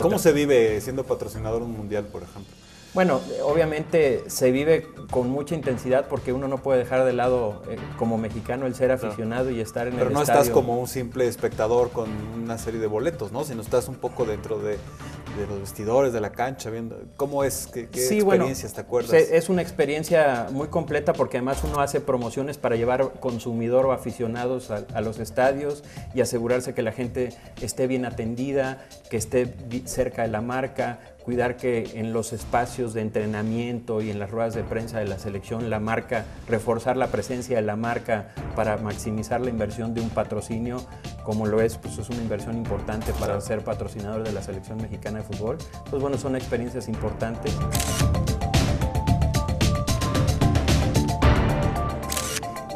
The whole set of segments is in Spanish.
¿Cómo se vive siendo patrocinador un mundial, por ejemplo? Bueno, obviamente se vive con mucha intensidad porque uno no puede dejar de lado eh, como mexicano el ser aficionado y estar en Pero el no estadio. estás como un simple espectador con una serie de boletos, ¿no? Sino estás un poco dentro de, de los vestidores, de la cancha, viendo cómo es, qué, qué Sí, bueno, te acuerdas. se- es una experiencia muy completa porque además uno hace promociones para llevar consumidor o aficionados a, a los estadios y asegurarse que la gente esté bien atendida, que esté cerca de la marca, cuidar que en los espacios de entrenamiento y en las ruedas de prensa de la selección la marca, reforzar la presencia de la marca para maximizar la inversión de un patrocinio, como lo es, pues es una inversión importante para ser patrocinador de la selección mexicana de fútbol. Pues bueno, son experiencias importantes.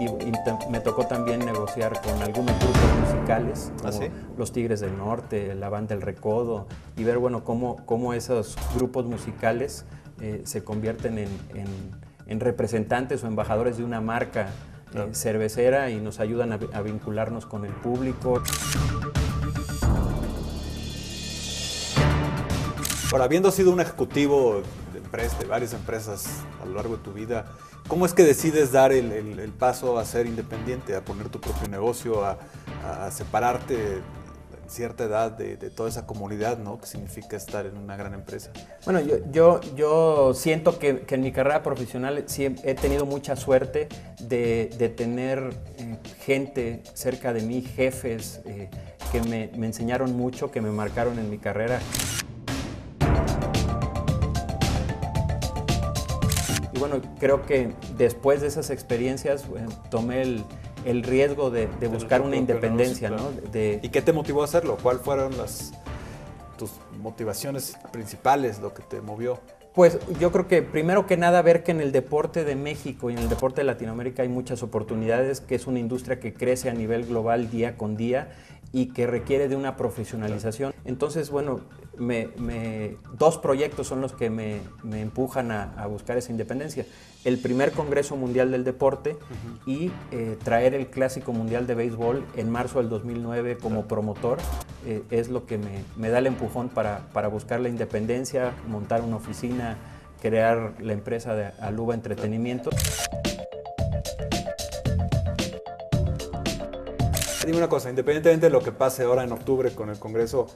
y, me tocó también negociar con algunos grupos musicales, ¿Ah, sí? los Tigres del Norte, la Banda El Recodo, y ver bueno, cómo, cómo esos grupos musicales eh, se convierten en, en- en representantes o embajadores de una marca eh, cervecera y nos ayudan a, vi- a vincularnos con el público. Ahora, habiendo sido un ejecutivo de, empresa, de varias empresas a lo largo de tu vida, ¿cómo es que decides dar el, el- el paso a ser independiente, a poner tu propio negocio, a, a separarte cierta edad de, toda esa comunidad ¿no? que significa estar en una gran empresa? Bueno, yo, yo, siento que, en mi carrera profesional sí he, tenido mucha suerte de, de tener eh, gente cerca de mí, jefes eh, que me, me enseñaron mucho, que me marcaron en mi carrera. Y bueno, creo que después de esas experiencias eh, tomé el, el riesgo de, de buscar una independencia, ¿no? De, ¿Y qué te motivó a hacerlo? ¿Cuáles fueron las, tus motivaciones principales, lo que te movió? Pues yo creo que primero que nada ver que en el deporte de México y en el deporte de Latinoamérica hay muchas oportunidades, que es una industria que crece a nivel global día con día y que requiere de una profesionalización. Entonces, bueno, me- me- dos proyectos son los que me, me empujan a, a buscar esa independencia. El primer Congreso Mundial del Deporte y eh, traer el Clásico Mundial de Béisbol en marzo del 2009 como promotor eh, es lo que me, me da el empujón para, para buscar la independencia, montar una oficina, crear la empresa de Aluba Entretenimiento. Dime una cosa, independientemente de lo que pase ahora en octubre con el Congreso,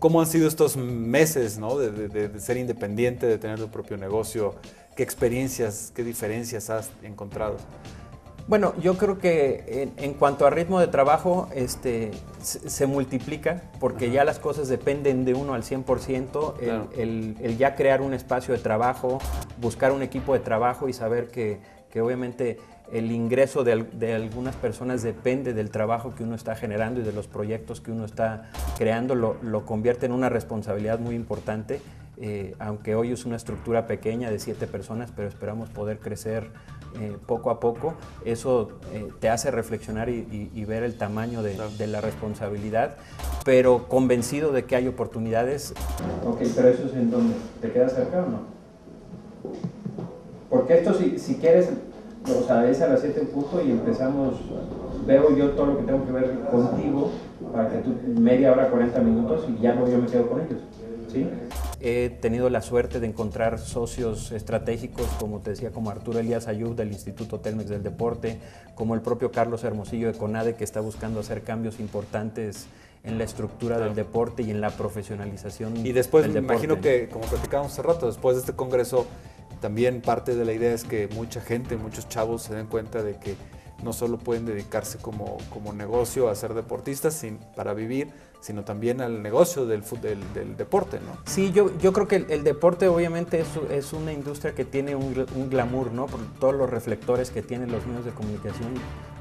¿cómo han sido estos meses ¿no? de, de- de ser independiente, de tener tu propio negocio? ¿Qué experiencias, qué diferencias has encontrado? Bueno, yo creo que en, en cuanto a ritmo de trabajo, este, se, se multiplica porque ya las cosas dependen de uno al 100%. El, Claro. el- el ya crear un espacio de trabajo, buscar un equipo de trabajo y saber que, que obviamente el ingreso de, al- de algunas personas depende del trabajo que uno está generando y de los proyectos que uno está creando, lo, lo convierte en una responsabilidad muy importante. eh, aunque hoy es una estructura pequeña de siete personas, pero esperamos poder crecer eh, poco a poco, eso eh, te hace reflexionar y, y- y ver el tamaño de, Claro. de la responsabilidad, pero convencido de que hay oportunidades. Ok, pero eso es en dónde? ¿Te queda cerca o no? Porque esto si, si quieres, o sea, es a las 7 en punto y empezamos, veo yo todo lo que tengo que ver contigo para que tú media hora, 40 minutos y ya no yo me quedo con ellos. ¿sí? He tenido la suerte de encontrar socios estratégicos, como te decía, como Arturo Elías Ayub del Instituto Telmex del Deporte, como el propio Carlos Hermosillo de CONADE, que está buscando hacer cambios importantes en la estructura del deporte y en la profesionalización Y después del me deporte. imagino que, como platicábamos hace rato, después de este Congreso, también parte de la idea es que mucha gente, muchos chavos se den cuenta de que no solo pueden dedicarse como, como negocio a ser deportistas sin, para vivir, sino también al negocio del, del, del deporte, ¿no? Sí, yo, yo creo que el, el deporte obviamente es, es una industria que tiene un, un glamour, ¿no? Por todos los reflectores que tienen los medios de comunicación.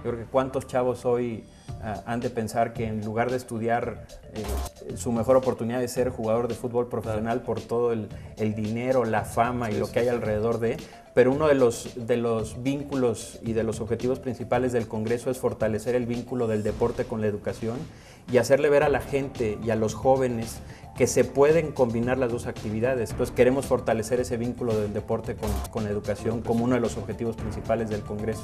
Yo creo que cuántos chavos hoy ah, han de pensar que en lugar de estudiar, eh, su mejor oportunidad es ser jugador de fútbol profesional por todo el, el dinero, la fama y Sí, lo sí, que hay sí. alrededor de. Pero uno de los, de los vínculos y de los objetivos principales del Congreso es fortalecer el vínculo del deporte con la educación y hacerle ver a la gente y a los jóvenes que se pueden combinar las dos actividades. Entonces queremos fortalecer ese vínculo del deporte con, con la educación como uno de los objetivos principales del Congreso.